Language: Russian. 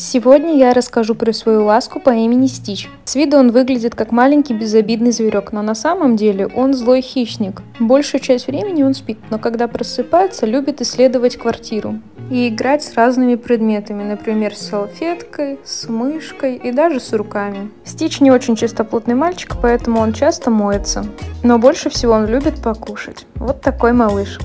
Сегодня я расскажу про свою ласку по имени Стич. С виду он выглядит как маленький безобидный зверек, но на самом деле он злой хищник. Большую часть времени он спит, но когда просыпается, любит исследовать квартиру и играть с разными предметами, например, с салфеткой, с мышкой и даже с руками. Стич не очень чистоплотный мальчик, поэтому он часто моется. Но больше всего он любит покушать. Вот такой малыш.